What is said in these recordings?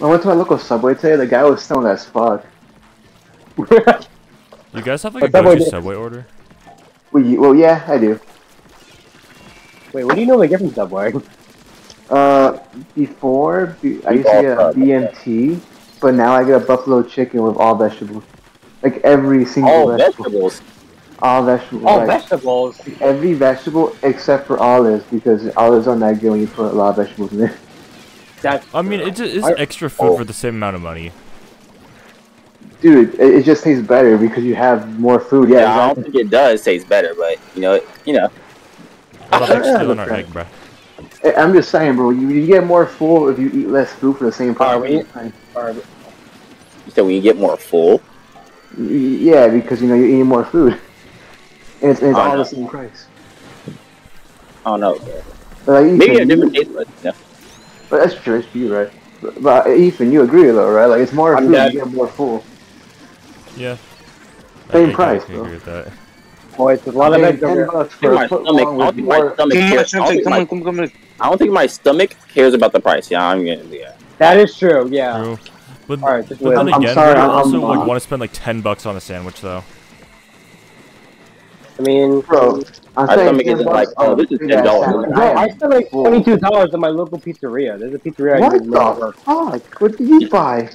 I went to my local Subway today. The guy was stoned as fuck. You guys have like a Subway go-to Subway order? Well, well, yeah, I do. Wait, what do you normally get from Subway? Uh, before be, I used to get a BMT, but now I get a buffalo chicken with all vegetables, like every single Oh, vegetable. vegetables. All vegetables. Like, vegetables. Every vegetable except for olives because olives aren't that good when you put a lot of vegetables in there. That's. I mean, it's, just is I- extra food Oh. for the same amount of money. Dude, it, it just tastes better because you have more food. Yeah, Yeah, I don't think it does taste better, but you know, you know. What about Yeah, stealing our egg, bruh? I- I'm just saying, bro. You, you get more full if you eat less food for the same price. Are we- You said when you get more full. Yeah, because you know you're eating more food, and it's, and it's Oh, all no. the same price. Oh, I don't know. Like, Maybe a different taste, but yeah. But that's true. It's you, right? But, but Ethan, you agree though, right? Like it's more I'm food, dead. you get more full. Yeah. Same think I price, can bro. agree with that. Boy, it's a lot of Paying eggs ten bucks I for think my stomach. I long don't with think my more. stomach Come on, cares. I don't think come my- on, come, come on. I don't think my stomach cares about the price. Yeah, I'm gonna yeah. That is true. Yeah. True. But, All right, but wait. then I'm again, sorry, I'm- also I'm- like want to spend like ten bucks on a sandwich though. I mean, Bro, I'm My saying stomach isn't like, oh, this is $10. bro, I am spent like twenty-two dollars at my local pizzeria. There's a pizzeria. I What can the fuck? What did you buy?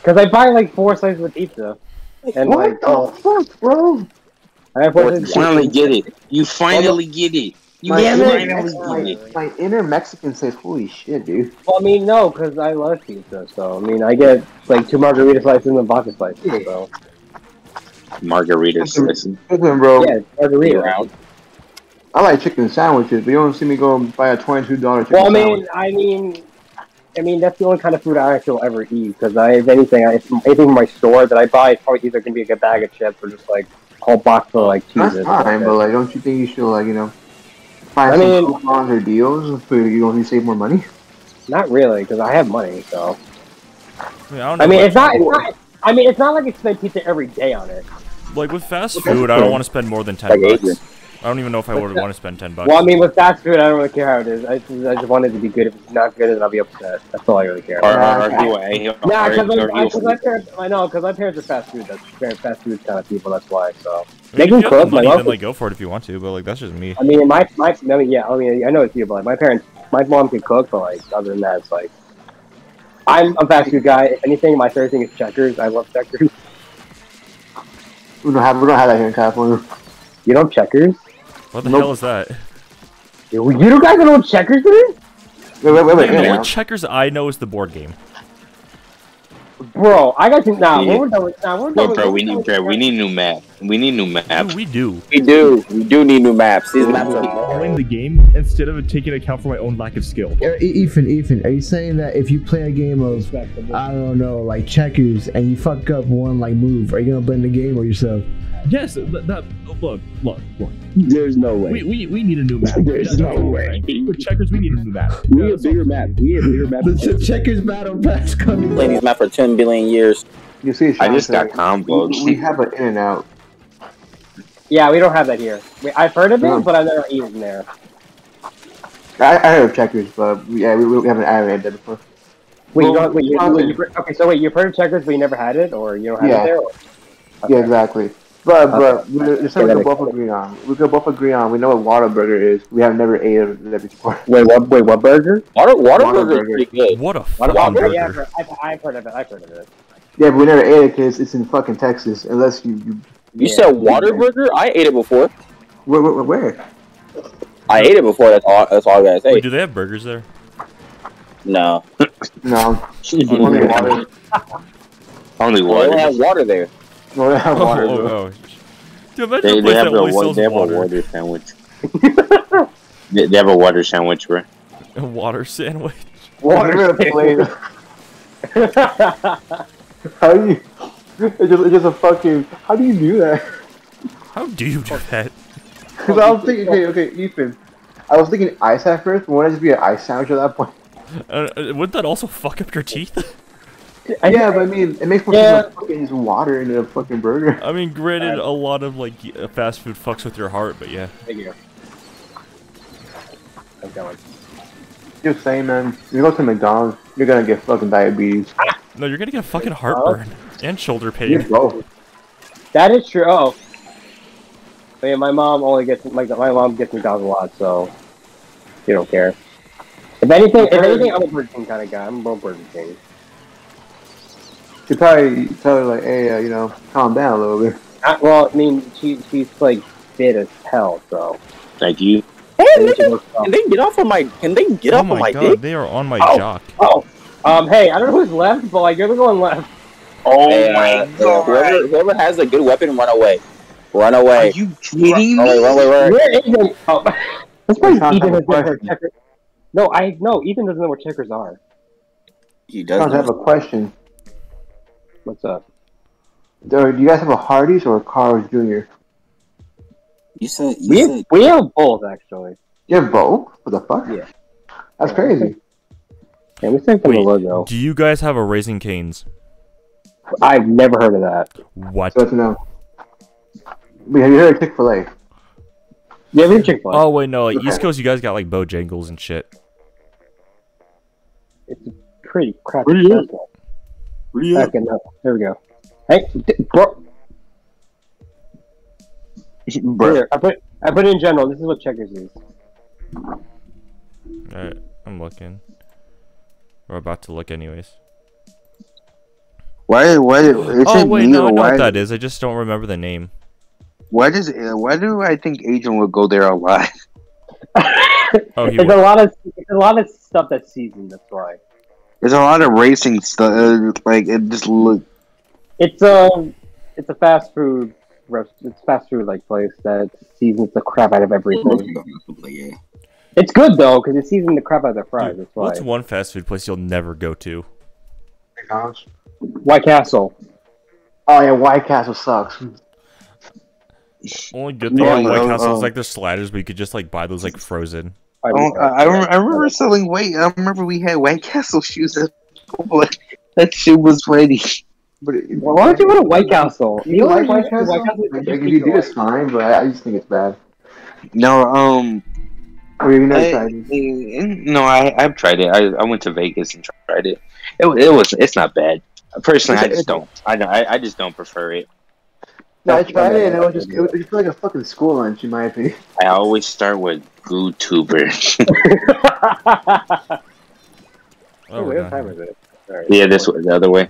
Because I buy like four slices of pizza, and what like, the oh, fuck, bro? I have four slices. You finally get it. You finally get it. You My, inner, finally get it. my, my inner Mexican says, "Holy shit, dude!" Well, I mean, no, because I love pizza. So I mean, I get like two margarita slices and a vodka slice. So Margaritas, listen. Listen, bro. yeah, margarita. Around. I like chicken sandwiches, but you don't see me go and buy a twenty-two dollar chicken Well, I sandwich. mean, I mean, I mean that's the only kind of food I actually will ever eat. Because I, if anything, I, if anything from my store that I buy, it's probably either gonna be like a bag of chips or just like a whole box of like That's cheeses. fine, but like, don't you think you should like, you know, find I some mean- coupons or deals so you don't save more money? Not really, because I have money. So I mean, I don't know. I mean, it's not, that. it's not. I mean, it's not like it's spend pizza every day on it. Like with fast food. I don't want to spend more than ten Like bucks. I don't even know if I would want to spend ten bucks. Well, I mean, with fast food, I don't really care how it is. I just, I just want it to be good. If it's not good, then I'll be upset. That's all I really care. Or, about. or, or, do I- Yeah, or- because eh? or my, you- 'cause my parents, I know, because my parents are fast food. That's very fast food kind of people. That's why. So I they can if you have cook. the My money, then like go for it if you want to. But like that's just me. I mean, my my. I mean, yeah. I mean, I know it's you, but like my parents, my mom can cook, but like other than that, it's like I'm a fast food guy. If anything, my favorite thing is Checkers. I love Checkers. We don't have we don't have that here in California. You know Checkers? What the Nope. hell is that? You, you don't guys don't know what Checkers is? Wait, wait, wait, wait. the yeah, only checkers I know is the board game. Bro, I got to nah. Yeah. We're done with nah, we're done Bro, with, bro, we're we need, with bro, we need new map. We need new maps. Dude, we do. We do. We do need new maps. These maps are playing the game instead of taking account for my own lack of skill. Ethan, Ethan, are you saying that if you play a game of I don't know, like checkers, and you fuck up one like move, are you gonna blame the game or yourself? Yes, that, that look, look, look. There's no way. We, we, we need a new map. There's That's no all way. For checkers, we need a new map. we need a bigger map. We need a bigger map. The ch- checkers battle pass coming. playing these maps for ten billion years. You see, I just got Sean, combos. we, we have an in and out. Yeah, we don't have that here. We, I've heard of it, No. but I've never eaten there. I, I heard of checkers, but we, yeah, we, we haven't I haven't had that before. Wait, you don't, wait, you, wait, you, okay, so wait, you've heard of Checkers, but you never had it, or you don't have Yeah. it there? Or? Yeah, exactly. But but we- there's something we can both agree on. We can both agree on. We know what Whataburger is. We have never ate it that before. Wait, what? Wait, what burger? Water Waterburger is pretty good. What a What fucking about Yeah, I've burger. heard, I've, I've heard of it. I've heard of it. Yeah, but we never ate it because it's in fucking Texas. Unless you, you You Yeah. said Waterburger? I ate it before. where, where, where? I ate it before. That's all. That's all I gotta say. Wait, do they have burgers there? No. No, only water. Only Well, they water. have water there. No, they have Oh, water. oh, bro. oh. Dude, imagine They, a they have that the only one. sells They have a water. water sandwich. they, they have a water sandwich, bro. A water sandwich. Water in a plate. How do you? It's just, it's just a fucking. How do you do that? How do you do that? Because I was thinking, okay, okay, Ethan. I was thinking ice at first, but wouldn't it just be an ice sandwich at that point? Uh, uh, wouldn't that also fuck up your teeth? yeah, but I mean, it makes more Yeah. sense to fucking use water in a fucking burger. I mean, granted, a lot of like uh, fast food fucks with your heart, but yeah. Thank you. I'm going. Just saying, man. You go to McDonald's, you're gonna get fucking diabetes. No, you're gonna get a fucking heartburn and shoulder pain. both. That is true. Oh. But yeah, my mom only gets like my mom gets McDonald's a lot, so you don't care. If anything, if anything, I'm a Burger King kind of guy. I'm a Burger King. You probably tell her like, hey, uh, you know, calm down a little bit. Well, I mean, she she's like fit as hell, so. Like you. Hey, And nigga, can they get off of my? Can they get Oh off of my my god, dick? they are on my Oh. jock. Oh, um, hey, I don't know who's left, but like you're the one left. Oh Hey, my uh, god. Whoever, whoever has a good weapon, run away. Run away. Are away. you kidding Run away, me? run away, run away. Where is Oh, that's Wait, probably Ethan I have a doesn't know where checkers. No, I no. Ethan doesn't know where checkers are. He does. I does. have a question. What's up? Do do you guys have a Hardee's or a Carl's Jr.? You said. You We said. we have both actually. You have both? What the fuck? Yeah. That's crazy. Yeah, we sent them the logo. do you guys have a Raising Cane's? I've never heard of that. What? So to know. But have you heard of Chick-fil-A? Yeah, we have Chick-fil-A. Oh wait, no, like East Coast, you guys got like Bojangles and shit. It's a pretty crappy. Where you at? restaurant. Where you? Back in the- There we go. Hey, d- bro. Bruh. Here, I put I put it in general. This is what checkers is. Alright, I'm looking. We're about to look anyways. Why? Why? Is Oh it wait, me no, or I know why? what that is. I just don't remember the name. Why does? uh, Why do I think Agent would go there a lot? Oh, he It's a lot of it's a lot of stuff that's seasoned. That's why. There's a lot of racing stuff. Uh, like it just look. It's a it's a fast food. It's fast food like place that seasons the crap out of everything. It's good though because it seasons the crap out of the fries. Dude, That's why. what's one fast food place you'll never go to? McDonald's. White Castle. Oh yeah, White Castle sucks. Only good thing about No, White no, Castle is um, like their sliders, but you could just like buy those like frozen. I Oh, I, I, I remember selling weight. I remember we had White Castle shoes. At that shit was ready. But it, Why don't you go to White Castle? You like White White Castle? Castle is Like, if you do, it's fine, but I, I just think it's bad. No, um, Or you never I- tried it. no, I I've tried it. I, I went to Vegas and tried it. It, it was it's not bad. Personally, I just don't. I, don't- I I just don't prefer it. No, I tried it, and it was just it was just like a fucking school lunch, in my opinion. I always start with Goo Tuber. Oh, Wait, my what time God. is it? Sorry. yeah, this way, the other way.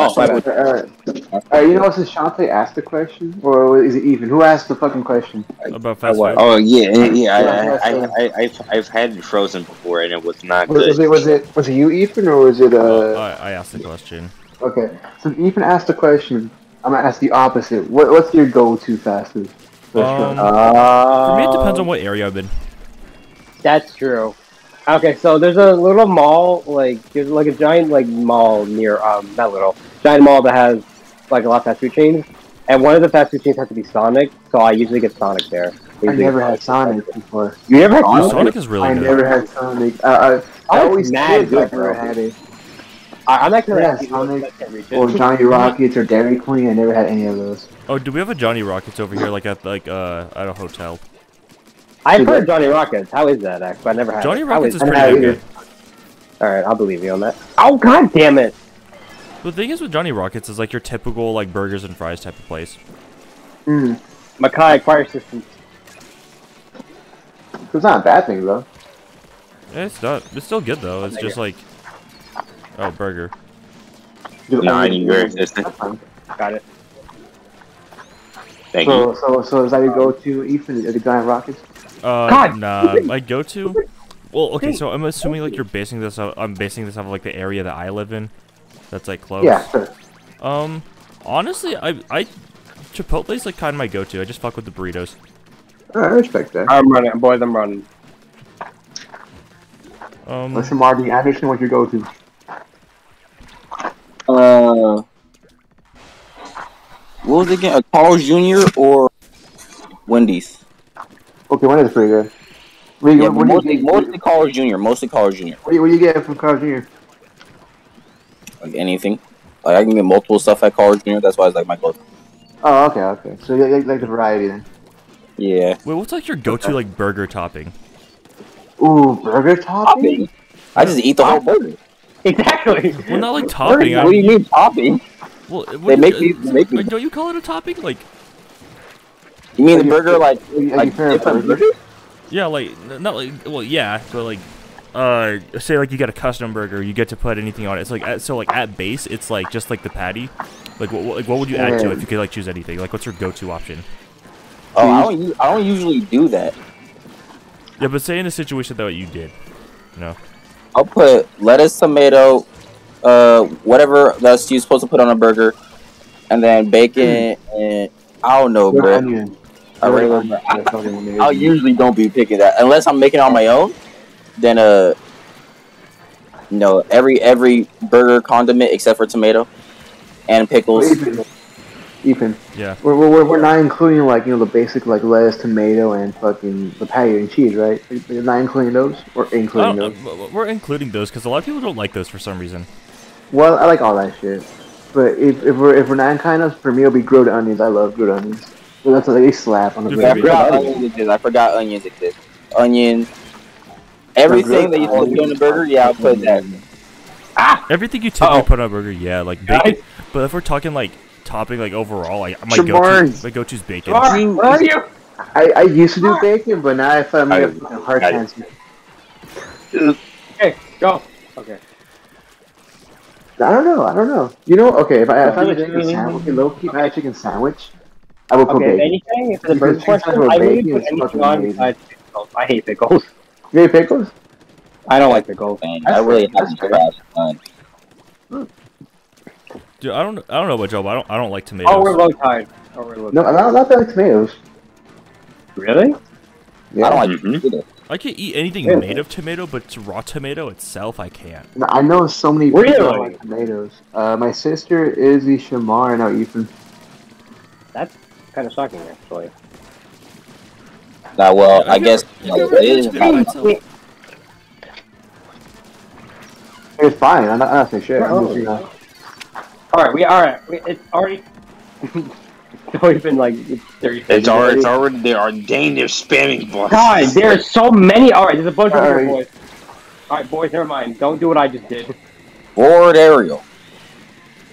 Oh, my bad. Alright. Alright, you know, since Shantae asked the question, or is it even? Who asked the fucking question? About fast what? food. Oh yeah, yeah. yeah Yeah, I, I, yeah, I, I, I've I've had it frozen before, and it was not Was, was good. it was it was it you, Ethan, or was it Oh, uh? I, I asked the question. Okay, so Ethan asked the question. I'm gonna ask the opposite. What what's your go-to fast food? Um, Uh, For me, it depends on what area I'm in. That's true. Okay, so there's a little mall, like there's like a giant like mall near um not little giant mall that has like a lot of fast food chains, and one of the fast food chains has to be Sonic, so I usually get Sonic there. I never had Sonic before. You never had Oh, Sonic? Sonic is really I good. never had Sonic. Uh, I, I always mad did, but good, I never had it. I, I'm not gonna Yeah, Sonic I can't reach it. Or Johnny Rockets or Dairy Queen. I never had any of those. Oh, do we have a Johnny Rockets over here, like at like uh at a hotel? I've heard Johnny Rockets. How is that? Actually, I never had. Johnny Rockets is I pretty good. All right, I'll believe you on that. Oh god damn it! The thing is with Johnny Rockets is like your typical like burgers and fries type of place. Hmm. Mackay Fire Systems. It's not a bad thing though. Eh, It's not. It's still good though. It's just like oh burger. Just No, I only- need your assistant. Got it. Thank you. So, so, so is that your go-to, Ethan? Are the Giant Rockets? Uh, God! nah. My go-to. Well, okay. So I'm assuming like you're basing this. Out, I'm basing this off of like the area that I live in. That's like close. Yeah, sure. Um, honestly, I I Chipotle's like kind of my go-to. I just fuck with the burritos. I respect that. I'm running, boys. I'm running. Um, Listen, Marty, I understand what your go-to. Uh, what was it again? A Carl's Jr. or Wendy's? Okay, one is pretty good. What do you, Yeah, what, mostly, you, mostly Carl's Jr. Mostly Carl's Jr. what, do you, what do you get from Carl Jr.? Like anything. Like I can get multiple stuff at Carl's Jr. That's why it's like my go. Oh, okay, okay. So you like, like the variety then. Yeah. wait, what's like your go-to like burger topping? Ooh, burger topping? I just eat the whole burger. Exactly. Well, not like topping. What do you mean topping? Well, what They do make you- me- they make me- like, don't you call it a topping? Like, You mean the burger like Are you, are you like different burger? burgers? yeah, like n- not like well, yeah, but like, uh, say like you get a custom burger, you get to put anything on it. It's like at, so like at base, it's like just like the patty. Like what, what- like what would you add to it if you could like choose anything? Like what's your go-to option? Oh, I don't. u- I don't usually do that. Yeah, but say in a situation that you did, you know. I'll put lettuce, tomato, uh, whatever that's you're supposed to put on a burger, and then bacon and I don't know, With bro. onion. A regular Onion, burger. that's fucking amazing. I usually don't be picking that unless I'm making it on my own. Then uh, no, every every burger condiment except for tomato and pickles. Ethan, Ethan, Yeah. we're, we're, we're not including like you know the basic like lettuce, tomato, and fucking the patty and cheese, right? We're not including those, or I including those. uh, we're including those because a lot of people don't like those for some reason. Well, I like all that shit. But if, if we're if we're not kind of for me, it'll be grilled onions. I love grilled onions. So that's like they slap on the Dude, I burger. forgot onions exist. I forgot onions exist. Onions. Everything that you're supposed to put on the burger, yeah, I'll put that. Ah! Everything you typically Uh-oh. put on a burger, yeah, like bacon. But if we're talking like topping, like overall, like my Shamars. go-to, my go-to's bacon. Alright, where are you? I, I used to do bacon, but now I find I- me a hard I- cancer. Okay, go. Okay. I don't know. I don't know. You know, okay. If I if I have a chicken sandwich, low key, if I have a chicken sandwich, I would put Okay, bacon. anything, if the Because first question, I wouldn't put anything on besides pickles. I hate pickles. You hate pickles? I don't like pickles. And I really That's have to trash none. Dude, I don't, I don't know about Joe, but I don't, I don't like tomatoes. Oh, we're low tide. Oh, we're low No, tide. not not that like tomatoes. Really? Yeah. I don't like Mhm. I can eat anything Yeah. made of tomato, but raw tomato itself, I can't. I know so many people Really? that like tomatoes. Uh, my sister Izzy Shamar and now Ethan. Kind of shocking, actually. Nah, well, Yeah, I I've guess you know, never it had is tomato not- myself. It's fine. I'm not, I'm not saying shit. I'm Oh. just, you know, All right, we all right. We, it's already. it's already been like it's thirty. It's already, it's already they are Danish spamming bots. God, there's so many. All right, there's a bunch of Alright. boys. All right, boys, never mind. Don't do what I just did. Ford Ariel.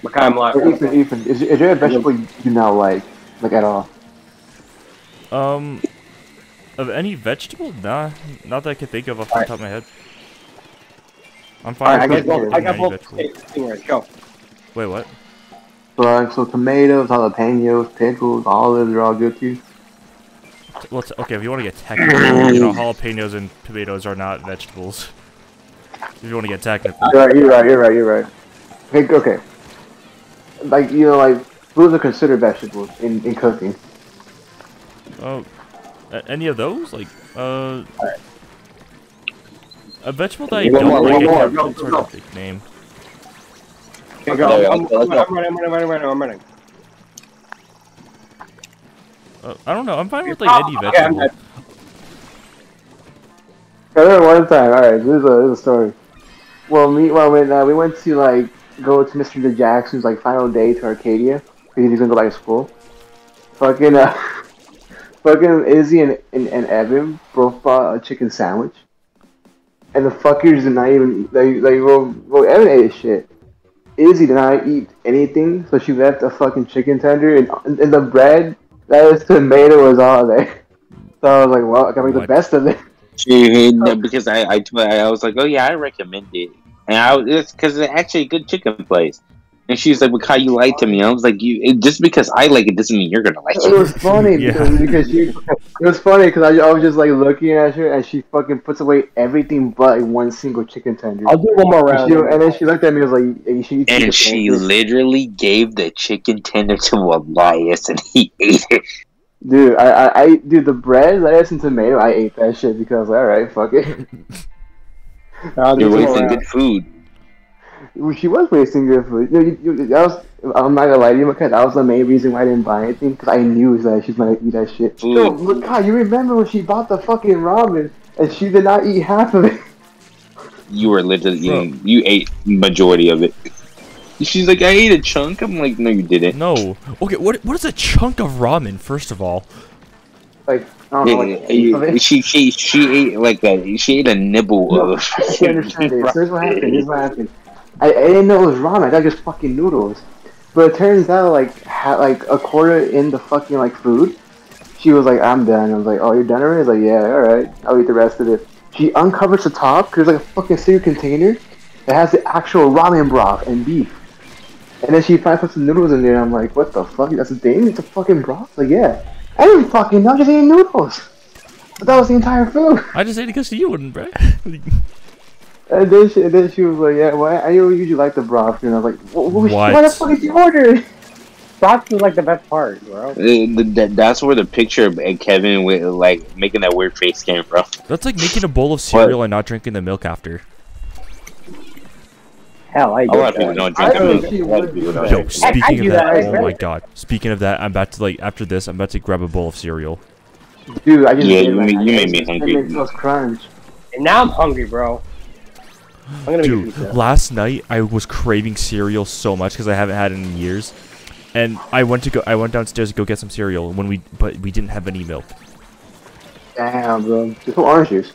Makai, I'm live. Or Ethan, Ethan, is, is there a vegetable you do not like, like at all? Um, of any vegetable? Nah, not that I can think of off the top of my head. I'm fine. right, I we'll, I got both. vegetable. Hey, stingray, go. Wait, what? So, like, so tomatoes, jalapenos, pickles, olives are all good too. Well, okay, if you want to get technical, you know, jalapenos and tomatoes are not vegetables. If you want to get technical. You're right. You're right. You're right. You're right. Okay. Okay. Like you know, like foods are considered vegetables in, in cooking. Oh, a- any of those? Like, uh, a vegetable that I One don't more, like. one I more, can't- go, it's go, go. to name. Okay, go. There. I'm, I'm, I'm running, I'm running, I'm running, I'm running. Uh, I don't know. I'm fine with like Oh, any okay, I'm vegetable. dead. I one time. All right, this is a, this is a story. Well, me, well, when uh, we went to like go to Mr. De Jackson's like final day to Arcadia because he's gonna go back to school. Fucking, uh, fucking Izzy and, and, and Evan both bought a chicken sandwich, and the fuckers did not even like like well, well Evan ate shit. Izzy did not eat anything, so she left a fucking chicken tender and and the bread, lettuce, tomato was all there. So I was like, well, I gotta make the best of it. She, no, because I, I, I was like, oh yeah, I recommend it, and I was- it's because it's actually a good chicken place. And she was like, "Well, how you lied to me?" I was like, "You it, just because I like it doesn't mean you're gonna like It it." was funny Yeah. because, because she. It was funny because I, I was just like looking at her and she fucking puts away everything but like, one single chicken tender. I'll do one more And, round. she, and then she looked at me and was like, hey, "She." And she literally gave the chicken tender to Elias, and he ate it. Dude, I, I, I, dude, the bread, lettuce, and tomato, I ate that shit because I was like, all right, fuck it. I'll do You're wasting good food. Well, she was wasting good food. You, know, you, you, that was, I'm not gonna lie to you, because that was the main reason why I didn't buy anything because I knew that she's gonna eat that shit. Food. Yo, look, God, you remember when she bought the fucking ramen and she did not eat half of it? You were literally you, you ate majority of it. She's like, "I ate a chunk." I'm like, "No, you didn't." No. Okay, what what is a chunk of ramen? First of all, Like I don't know what to think of Yeah, she she she ate like a she ate a nibble No, of. I can't understand it. So here's what happened. Here's what happened. I, I didn't know it was ramen. I thought it was just fucking noodles. But it turns out like had like a quarter in the fucking like food. She was like, "I'm done." I was like, "Oh, you're done already?" I was like, "Yeah, all right. I'll eat the rest of it." She uncovers the top because like a fucking sealed container that has the actual ramen broth and beef. And then she finds some noodles in there. I'm like, "What the fuck? That's a thing? It's a fucking broth?" Like, yeah. I didn't fucking know. I just ate noodles. But that was the entire food. I just ate it because you wouldn't, bro. And then she, and then she was like, "Yeah, well, I don't usually like the broth." And I was like, "What? what? What? Why the fuck did you order?" it?" Broth is like the best part, bro. Th- th- That's where the picture of Kevin with like making that weird face came from. That's like making a bowl of cereal and not drinking the milk after. Hell, I A do lot of people don't I don't milk. A lot of people don't Yo, drink I- I speaking of that, that, oh my god. Speaking of that, I'm about to like after this, I'm about to grab a bowl of cereal. Dude, I just Yeah, you made- you made me It hungry. makes Toast crunch. And now I'm hungry, bro. Dude, pizza. last night I was craving cereal so much because I haven't had it in years, and I went to go. I went downstairs to go get some cereal when we, but we didn't have any milk. Damn, bro. Just put orange juice.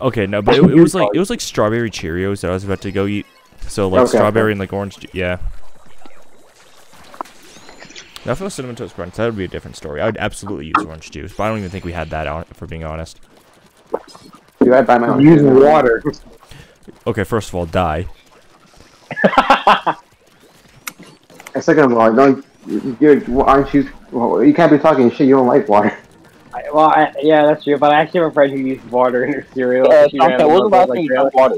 Okay, no, but it, it was like it was like strawberry Cheerios that I was about to go eat. So like Okay, strawberry okay. and like orange, ju- yeah. Now if it was cinnamon toast crunch, that would be a different story. I would absolutely use orange juice, but I don't even think we had that out. For being honest. Dude, I buy my own. Use juice. water. Okay, first of all, die. And second of all, don't you orange juice. Well, you can't be talking shit. You don't like water. I, well, I, yeah, that's true. But I actually have a friend who uses water in her cereal. Uh, She Tomcat, ran what was the a like, you really- water?